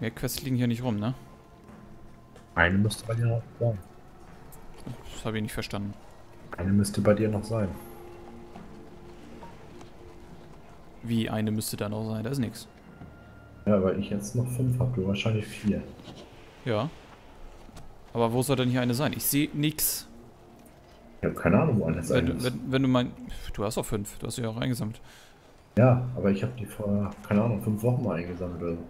Mehr Quests liegen hier nicht rum, ne? Eine müsste bei dir noch sein. Das habe ich nicht verstanden. Eine müsste bei dir noch sein. Wie, eine müsste da noch sein? Da ist nichts. Ja, weil ich jetzt noch fünf habe, du wahrscheinlich vier. Ja. Aber wo soll denn hier eine sein? Ich sehe nix. Ich habe keine Ahnung, wo eine sein Wenn, muss. wenn, wenn du mein... Du hast auch fünf. Du hast sie ja auch eingesammelt. Ja, aber ich habe die vor, keine Ahnung, fünf Wochen mal eingesammelt oder so.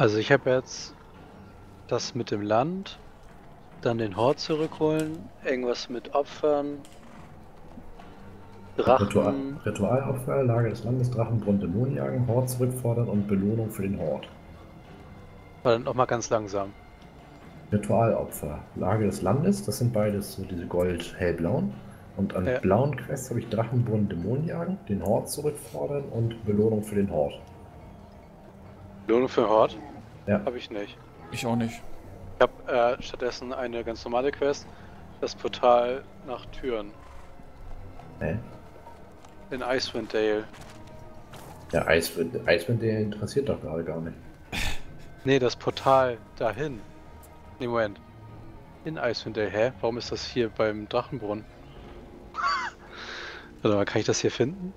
Also ich habe jetzt das mit dem Land, dann den Hort zurückholen, irgendwas mit Opfern, Ritual, Drachen. Ritualopfer, Lage des Landes, Drachenbrunn, Dämonenjagen, Hort zurückfordern und Belohnung für den Hort. War dann nochmal ganz langsam. Ritualopfer, Lage des Landes, das sind beides so diese gold-hellblauen. Und an Ja. blauen Quests habe ich Drachenbrunn, Dämonenjagen, den Hort zurückfordern und Belohnung für den Hort. Belohnung für Hort? Ja. Habe ich nicht. Ich auch nicht. Ich habe äh, stattdessen eine ganz normale Quest, das Portal nach Türen Hä? in Icewind Dale. Ja, Eiswind, Eiswind, der interessiert doch gerade gar nicht. Nee, das Portal dahin. Nee, Moment. In Icewind Dale. Hä? Warum ist das hier beim Drachenbrunnen? Warte mal, kann ich das hier finden?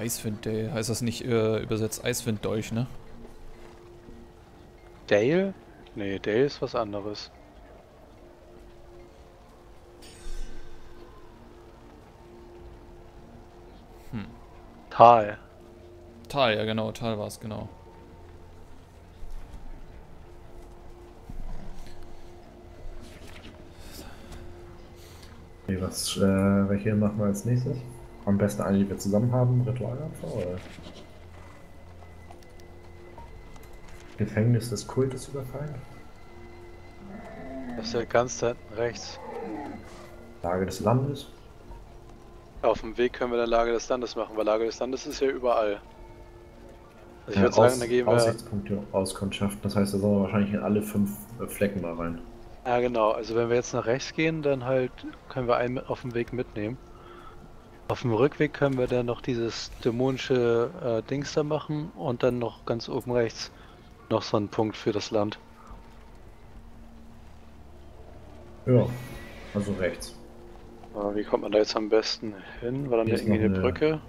Eiswind Day. Heißt das nicht äh, übersetzt Eiswind Dolch, ne? Dale? Nee, Dale ist was anderes. Hm. Tal. Tal, ja genau. Tal war es, genau. Okay, was, äh, welche machen wir als nächstes? Am besten eine, die wir zusammen haben, Ritualopfer oder? Gefängnis des Kultes überfallen? Das ist ja ganz da hinten rechts. Lage des Landes? Auf dem Weg können wir dann Lage des Landes machen, weil Lage des Landes ist ja überall. Also ich würde sagen, Aus- da gehen wir. Aussichtspunkte, Auskundschaften. Das heißt, da sollen wir wahrscheinlich in alle fünf äh, Flecken mal rein. Ja genau, also wenn wir jetzt nach rechts gehen, dann halt können wir einen auf dem Weg mitnehmen. Auf dem Rückweg können wir dann noch dieses dämonische äh, Dings da machen und dann noch ganz oben rechts noch so einen Punkt für das Land. Ja, also rechts. Aber wie kommt man da jetzt am besten hin? War dann Hier irgendwie eine eine- Brücke?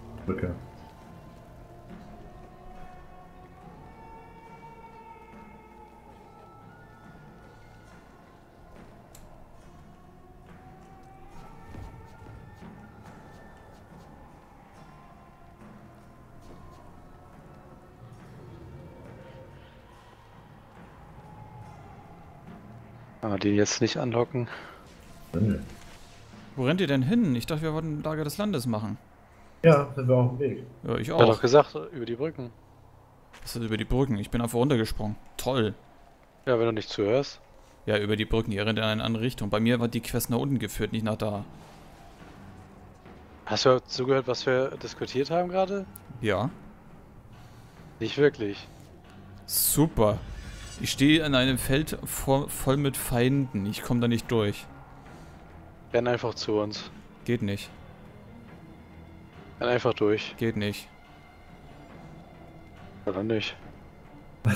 Brücke. Ah, die jetzt nicht anlocken. Nö. Wo rennt ihr denn hin? Ich dachte, wir wollten Lager des Landes machen. Ja, sind wir auf dem Weg. Ja, ich Ich hab doch auch. gesagt, über die Brücken. Das ist über die Brücken. Ich bin einfach runtergesprungen. Toll. Ja, wenn du nicht zuhörst. Ja, über die Brücken. Ihr rennt in eine andere Richtung. Bei mir war die Quest nach unten geführt, nicht nach da. Hast du zugehört, was wir diskutiert haben gerade? Ja. Nicht wirklich. Super. Ich stehe in einem Feld vor, voll mit Feinden. Ich komme da nicht durch. Renn einfach zu uns. Geht nicht. Renn einfach durch. Geht nicht. Oder nicht?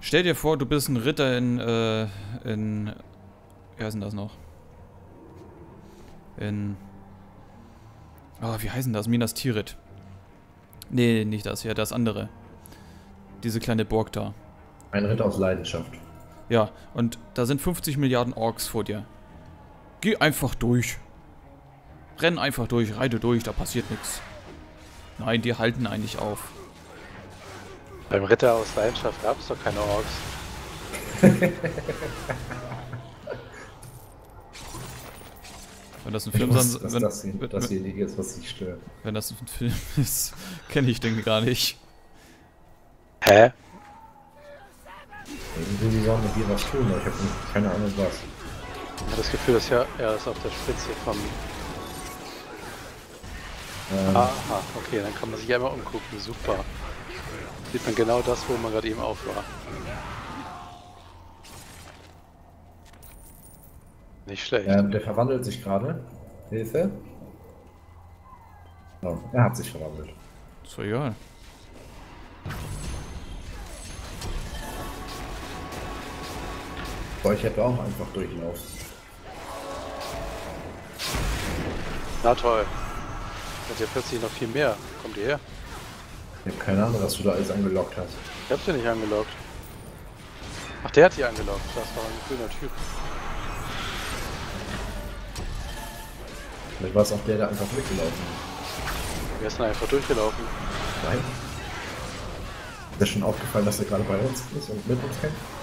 Stell dir vor, du bist ein Ritter in, äh, in, wie heißt denn das noch? In, oh, wie heißen das? Minas Tirith. Nee, nicht das, ja, das andere. Diese kleine Burg da. Ein Ritter aus Leidenschaft. Ja, und da sind 50 Milliarden Orks vor dir. Geh einfach durch. Renn einfach durch, reite durch, da passiert nichts. Nein, die halten eigentlich auf. Beim Ritter aus Leidenschaft gab es doch keine Orks. Wenn das ein Film dass wenn, das, hier, wenn, dasjenige ist, was sich stört. wenn das ein Film ist, kenne ich den gar nicht. Hä? Irgendwie sollen wir hier was tun, aber ich habe keine Ahnung was. Ich habe das Gefühl, dass ja er ist auf der Spitze vom. Ähm, Aha, okay, dann kann man sich einmal umgucken. Super. Sieht man genau das, wo man gerade eben auf war. Nicht schlecht. Ähm, der verwandelt sich gerade. Hilfe. Oh, er hat sich verwandelt. Doch egal. Bei euch hätte auch einfach durchlaufen. Na toll. Jetzt ja plötzlich noch viel mehr. Kommt ihr her? Ich habe keine Ahnung, was du da alles angelockt hast. Ich hab sie nicht angelockt. Ach, der hat die angelockt. Das war ein grüner Typ. Vielleicht war es auch der, der einfach mitgelaufen ist. Wir sind einfach durchgelaufen. Nein. Ist dir schon aufgefallen, dass er gerade bei uns ist und mit uns kämpft?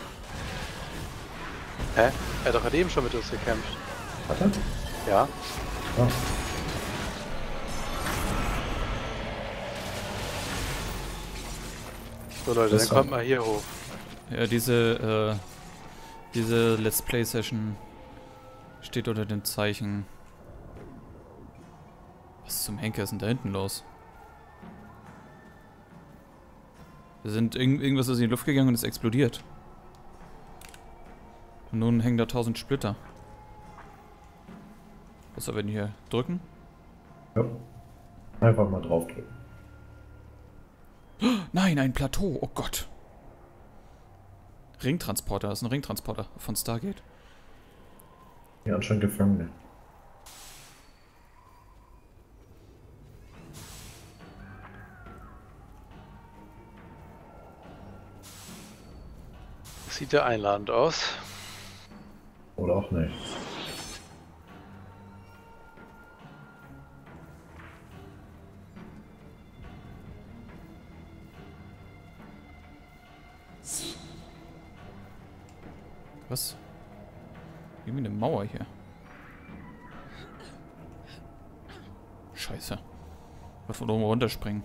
Hä? Er hat doch gerade eben schon mit uns gekämpft. Hat er? Ja? Oh. So Leute, Das dann kommt mal hier hoch. Ja, diese, äh, diese Let's Play Session steht unter dem Zeichen. Was zum Henker ist denn da hinten los? Wir sind irgend, irgendwas ist in die Luft gegangen und es explodiert. Und nun hängen da tausend Splitter. Was soll wir denn hier drücken? Ja. Einfach mal draufdrücken. Nein, ein Plateau. Oh Gott. Ringtransporter. Das ist ein Ringtransporter von Stargate. Ja, anscheinend Gefangene. Sieht ja einladend aus. Oder auch nicht. Was? Irgendwie eine Mauer hier. Scheiße. Was von oben runterspringen.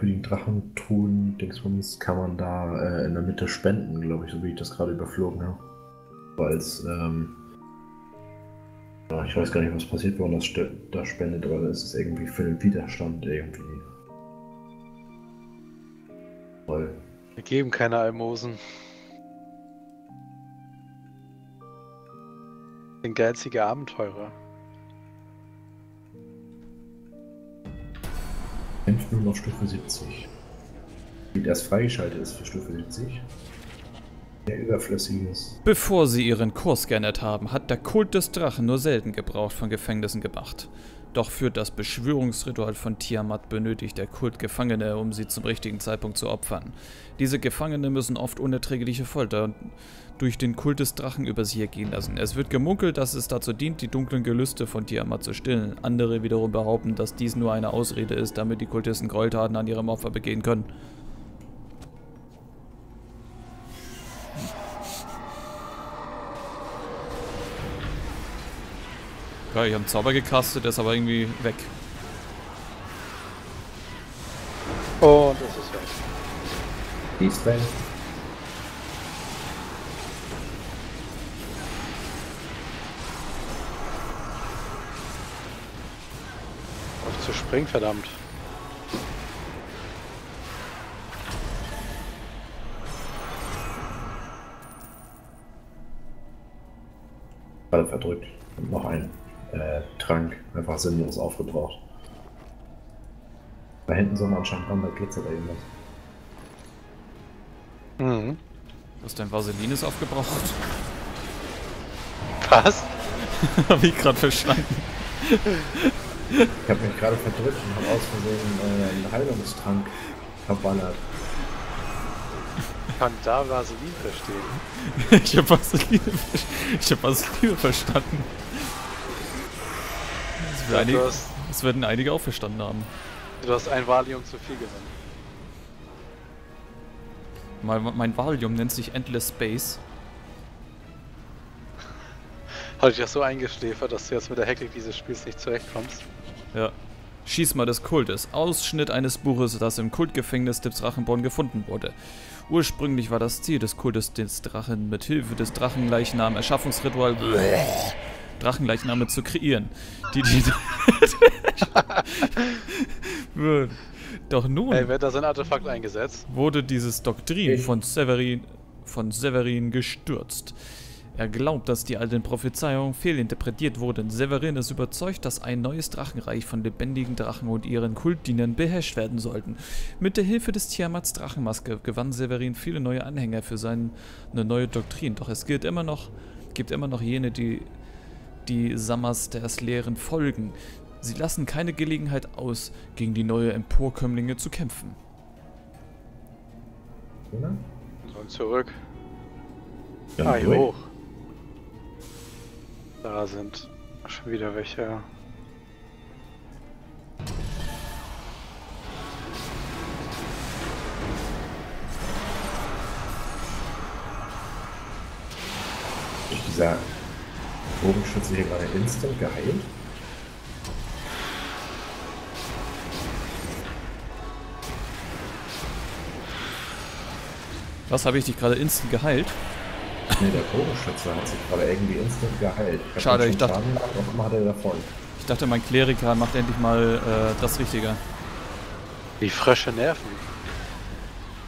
Merkwürdigen Drachentruhen, Dingsbums, kann man da äh, in der Mitte spenden, glaube ich, so wie ich das gerade überflogen habe. So als, ähm, ich weiß gar nicht, was passiert, warum das st- da spendet, aber es ist irgendwie für den Widerstand irgendwie. Toll. Wir geben keine Almosen. Sind geizige Abenteurer. Nur noch Stufe 70. Wie das freigeschaltet ist für Stufe 70. Der überflüssiges. Bevor sie ihren Kurs geändert haben, hat der Kult des Drachen nur selten Gebrauch von Gefängnissen gemacht. Doch für das Beschwörungsritual von Tiamat benötigt der Kult Gefangene, um sie zum richtigen Zeitpunkt zu opfern. Diese Gefangene müssen oft unerträgliche Folter durch den Kult des Drachen über sie ergehen lassen. Es wird gemunkelt, dass es dazu dient, die dunklen Gelüste von Tiamat zu stillen. Andere wiederum behaupten, dass dies nur eine Ausrede ist, damit die Kultisten Gräueltaten an ihrem Opfer begehen können. Ja, ich habe einen Zauber gecastet, der ist aber irgendwie weg. Und das ist weg. Die ist weg. Auf zu springen, verdammt. Gerade verdrückt. Und noch ein äh, Trank. Einfach sinnlos aufgebraucht. Da hinten so anscheinend ran, da glitzert da irgendwas. Mhm. Was dein Vaseline ist aufgebraucht? Was? Hab ich gerade verstanden. Ich habe mich gerade verdrückt und habe aus Versehen äh, einen Heilungstrank verballert. Ich kann da Vaseline verstehen. Ich habe Vaseline, ver- ich hab Vaseline verstanden. Ja, einige, hast, das werden einige auch verstanden haben. du hast ein Valium zu viel genommen. Mein, mein Valium nennt sich Endless Space. Hatte ich das so eingeschläfert, dass du jetzt mit der Hektik dieses Spiels nicht zurechtkommst? Ja. Schießmal des Kultes. Ausschnitt eines Buches, das im Kultgefängnis des Drachenborn gefunden wurde. Ursprünglich war das Ziel des Kultes des Drachen mit Hilfe des Drachenleichnam Erschaffungsritual Drachenleichname zu kreieren. Die, die Doch nun Ey, wird da sein Artefakt eingesetzt? wurde dieses Doktrin von Severin, von Severin gestürzt. Er glaubt, dass die alten Prophezeiungen fehlinterpretiert wurden. Severin ist überzeugt, dass ein neues Drachenreich von lebendigen Drachen und ihren Kultdienern beherrscht werden sollten. Mit der Hilfe des Tiamats Drachenmaske gewann Severin viele neue Anhänger für seine neue Doktrin. Doch es gilt immer noch, gibt immer noch jene, die die Samasters Lehren folgen. Sie lassen keine Gelegenheit aus, gegen die neue Emporkömmlinge zu kämpfen. Oder? Und zurück. Ja, ah, hoch. Da sind schon wieder welche. Bogenschütze hier gerade instant geheilt? Was habe ich dich gerade instant geheilt? Nee, der Bogenschütze hat sich gerade irgendwie instant geheilt. hab Schade, ich dachte- Schaden hat er davon. Ich dachte, mein Kleriker macht endlich mal äh, das Richtige. Die Frösche nerven.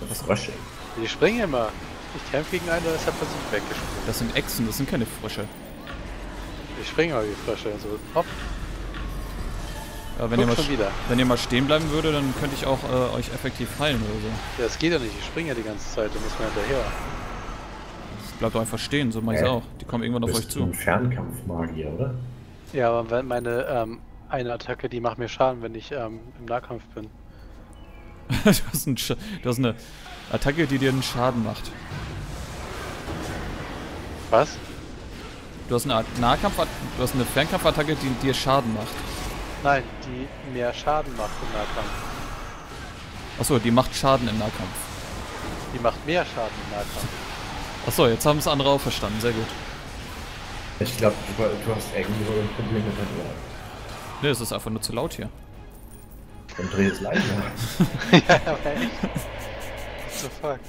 Das ist Rösching. Die springen immer. Ich kämpfe gegen einen, der ist ja plötzlich weggesprungen. Das sind Echsen, das sind keine Frösche. Die springen aber wie Frösche. So, hopp, Aber wenn ihr, mal, schon wieder. wenn ihr mal stehen bleiben würde, dann könnte ich auch äh, euch effektiv heilen oder so. Ja, das geht ja nicht. Die springen ja die ganze Zeit. Da muss man hinterher. Bleibt doch einfach stehen, so mache ich Äh, auch. Die kommen irgendwann auf euch bist zu. ein Fernkampfmagier, oder? Ja, aber meine ähm, eine Attacke, die macht mir Schaden, wenn ich ähm, im Nahkampf bin. du, hast Sch du hast eine Attacke, die dir einen Schaden macht. Was? Du hast eine Art Nahkampf du hast eine Fernkampfattacke, die dir Schaden macht. Nein, die mehr Schaden macht im Nahkampf. Achso, die macht Schaden im Nahkampf. Die macht mehr Schaden im Nahkampf. Achso, jetzt haben es andere auch verstanden, sehr gut. Ich glaube, du, du hast irgendwie so ein Problem mit der Ohr. Ne, es ist einfach nur zu laut hier. Dann dreh es leiser. ja, aber echt. What the fuck?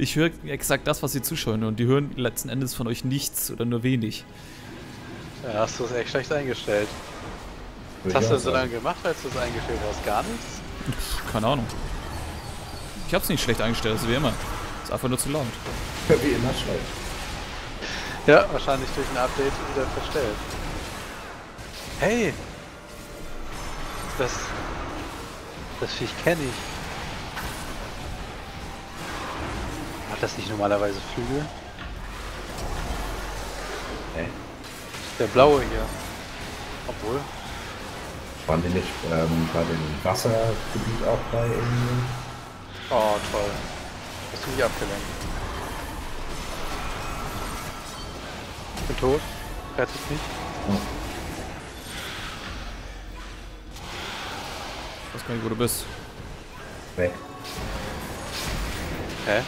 Ich höre exakt das, was sie zuschauen und die hören letzten Endes von euch nichts oder nur wenig. Ja, hast du es echt schlecht eingestellt. Was hast du auch so lange gemacht, als du es eingestellt hast? Gar nichts? Keine Ahnung. Ich hab's nicht schlecht eingestellt, das ist wie immer. Ist einfach nur zu laut. Wie immer schlecht. Ja, wahrscheinlich durch ein Update wieder verstellt. Hey! Das. Das Viech kenne ich. Hat das nicht normalerweise Flügel? Hä? Der blaue hier. Obwohl. Waren die nicht ähm, bei dem Wassergebiet auch bei irgendwie? Oh, toll. Hast du mich abgelenkt? Ich bin tot. Rettet mich. Oh. Ich weiß gar nicht, wo du bist. Weg. Hä?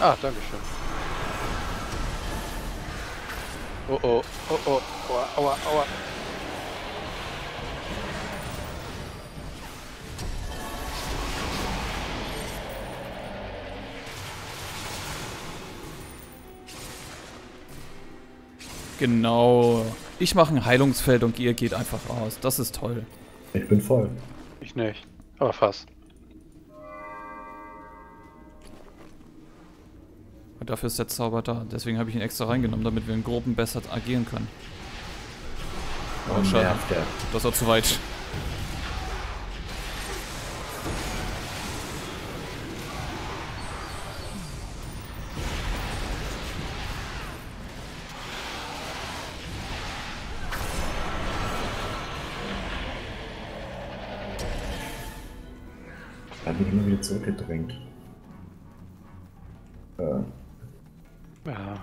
Ah, danke schön. Oh oh, oh oh, aua, aua, aua. Genau. Ich mache ein Heilungsfeld und ihr geht einfach raus. Das ist toll. Ich bin voll. Ich nicht. Aber fast. Und dafür ist der Zauber da. Deswegen habe ich ihn extra reingenommen, damit wir in Gruppen besser agieren können. Oh, Und schade. Das war zu weit. Da bin ich immer wieder zurückgedrängt. Äh, Ja.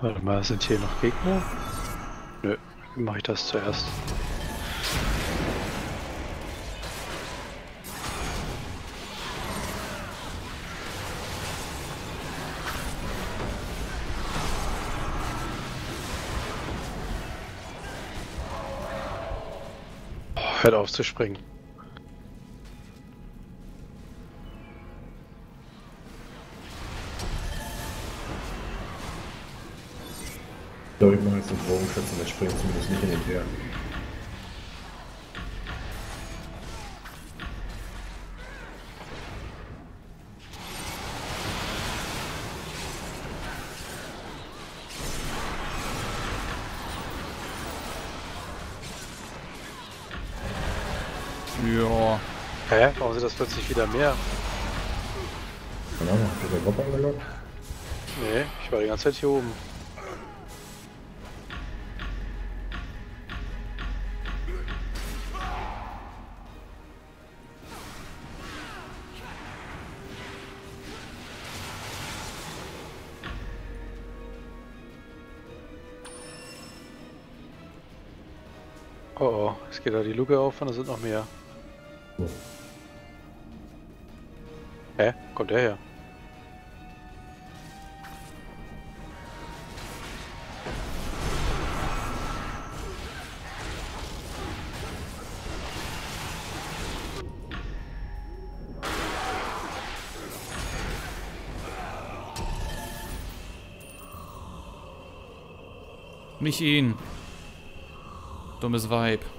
Warte mal, sind hier noch Gegner? Nö, mache ich das zuerst. Oh, hört auf zu springen. Glaube, ich mache jetzt den Bogenschützen, wir springen zumindest nicht in den Berg. Ja. Hä? Warum sind das plötzlich wieder mehr? Keine Ahnung, habt ihr den Rob angelockt? Nee, ich war die ganze Zeit hier oben. Geht da die Luke auf und da sind noch mehr. Hä? Kommt der her? Nicht ihn. Dummes Weib.